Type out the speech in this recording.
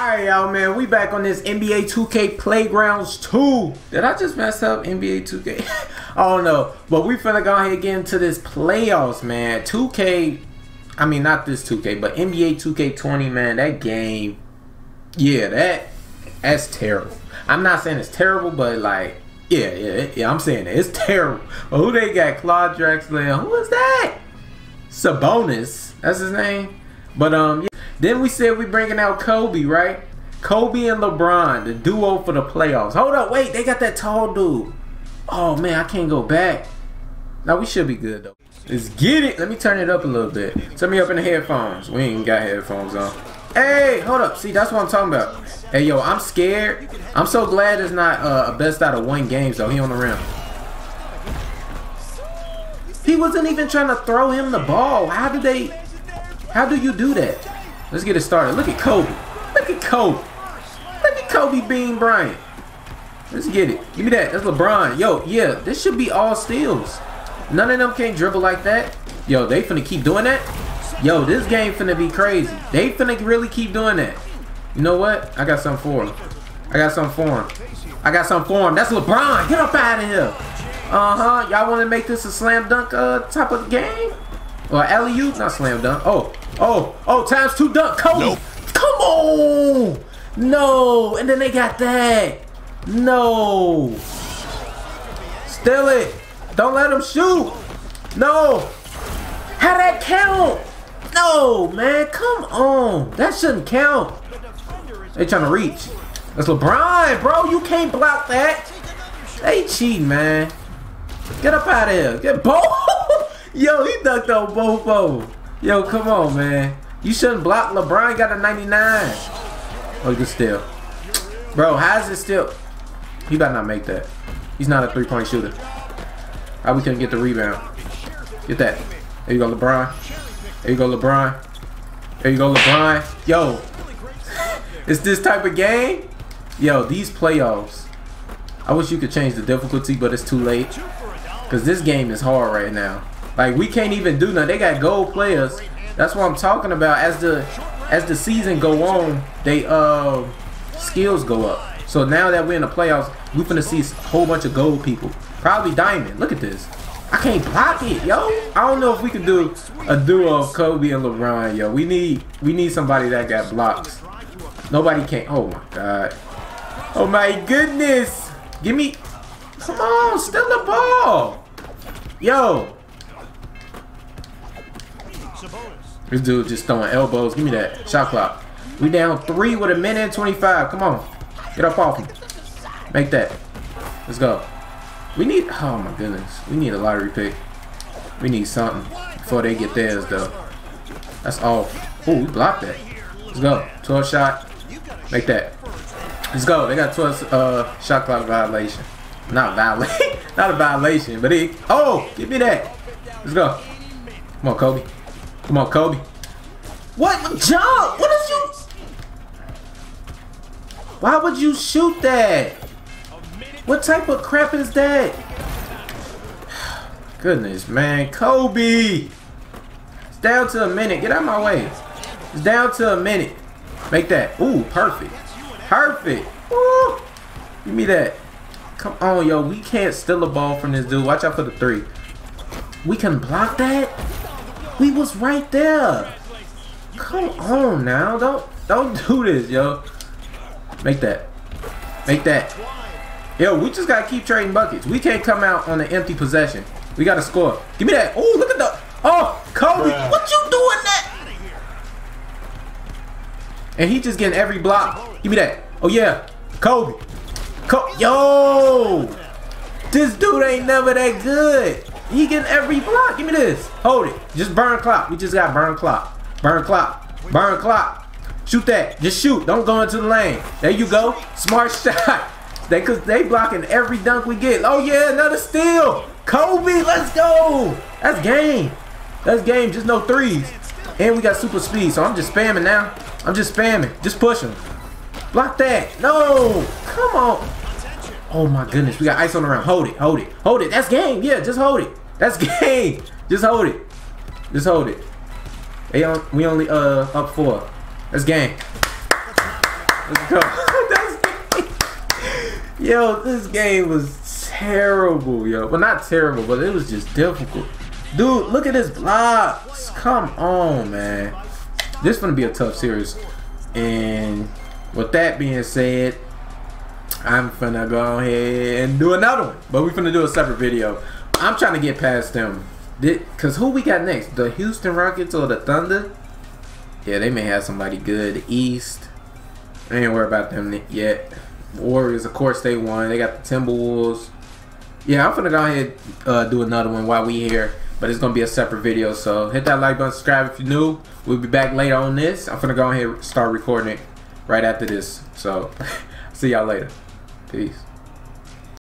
Alright, y'all, man. We back on this NBA 2K Playgrounds 2. Did I just mess up NBA 2K? I don't know. But we finna go ahead and get into this playoffs, man. 2K, I mean, not this 2K, but NBA 2K20, man. That game, yeah, that that's terrible. I'm not saying it's terrible, but like, yeah, yeah, yeah, I'm saying it. It's terrible. But who they got? Claude Drexler. Who is that? Sabonis. That's his name. But um, yeah. Then we said we bringing out Kobe, right? Kobe and LeBron, the duo for the playoffs. Hold up, wait, they got that tall dude. Oh man, I can't go back. Now we should be good though. Let's get it. Let me turn it up a little bit. Turn me up in the headphones. We ain't got headphones on. Hey, hold up. See, that's what I'm talking about. Hey, yo, I'm scared. I'm so glad it's not uh, a best out of one game, so he on the rim. He wasn't even trying to throw him the ball. How did they... How do you do that? Let's get it started. Look at Kobe. Look at Kobe. Look at Kobe Bean Bryant. Let's get it. Give me that. That's LeBron. Yo, yeah, this should be all steals. None of them can't dribble like that. Yo, they finna keep doing that. Yo, this game finna be crazy. They finna really keep doing that. You know what? I got something for him. I got something for him. I got something for him. That's LeBron. Get up out of here. Uh-huh. Y'all want to make this a slam dunk uh, type of game? Or alley-oop? Not slam dunk. Oh. Oh. Oh, times two dunk. Kobe. Nope. Come on. No. And then they got that. No. Steal it. Don't let him shoot. No. How that count? No, man. Come on. That shouldn't count. They trying to reach. That's LeBron, bro. You can't block that. They cheating, man. Get up out of here. Get both. Yo, he ducked on both of them. Yo, come on, man. You shouldn't block LeBron. Got a 99. Oh, good steal. Bro, how is it still? He better not make that. He's not a three-point shooter. How we couldn't get the rebound? Get that. There you go, LeBron. There you go, LeBron. There you go, LeBron. Yo, it's this type of game. Yo, these playoffs. I wish you could change the difficulty, but it's too late. Because this game is hard right now. Like, we can't even do nothing. They got gold players. That's what I'm talking about. As the as the season go on, they uh skills go up. So now that we're in the playoffs, we're gonna see a whole bunch of gold people. Probably diamond. Look at this. I can't block it, yo. I don't know if we could do a duo of Kobe and LeBron, yo. We need we need somebody that got blocks. Nobody can't. Oh my god. Oh my goodness. Give me. Come on, steal the ball. Yo. This dude just throwing elbows. Give me that. Shot clock. We down three with a minute and 25. Come on. Get up off him. Make that. Let's go. We need, oh my goodness. We need a lottery pick. We need something before they get theirs though. That's off. Oh, we blocked that. Let's go. 12 shot. Make that. Let's go. They got 12 uh, shot clock violation. Not violation. Not a violation, but it. Oh, give me that. Let's go. Come on, Kobe. Come on, Kobe. What? Jump! What is you? Why would you shoot that? What type of crap is that? Goodness, man. Kobe! It's down to a minute. Get out of my way. It's down to a minute. Make that. Ooh, perfect. Perfect. Ooh. Give me that. Come on, yo. We can't steal a ball from this dude. Watch out for the three. We can block that? We was right there. Come on now. Don't don't do this, yo. Make that. Make that. Yo, we just gotta keep trading buckets. We can't come out on an empty possession. We gotta score. Give me that. Oh, look at the. Oh, Kobe, Bruh. what you doing that? And he just getting every block. Give me that. Oh yeah, Kobe. Co Yo, this dude ain't never that good. He getting every block. Give me this. Hold it. Just burn clock. We just got burn clock. Burn clock. Burn clock. Shoot that. Just shoot. Don't go into the lane. There you go. Smart shot. They cause they blocking every dunk we get. Oh yeah, another steal. Kobe, let's go. That's game. That's game. Just no threes. And we got super speed, so I'm just spamming now. I'm just spamming. Just push him. Block that. No. Come on. Oh my goodness. We got ice on the round. Hold it. Hold it. Hold it. That's game. Yeah, just hold it. That's game. Just hold it. Just hold it. They on, we only uh up four. That's game. Let's go. yo, this game was terrible, yo. Well, not terrible, but it was just difficult. Dude, look at his blocks. Come on, man. This is gonna be a tough series. And with that being said, I'm finna go ahead and do another one. But we're finna do a separate video. I'm trying to get past them. Cause who we got next? The Houston Rockets or the Thunder? Yeah, they may have somebody good. East. I ain't worry about them yet. Warriors, of course, they won. They got the Timberwolves. Yeah, I'm gonna go ahead uh, do another one while we here. But it's gonna be a separate video. So hit that like button, subscribe if you're new. We'll be back later on this. I'm gonna go ahead and start recording it right after this. So see y'all later. Peace.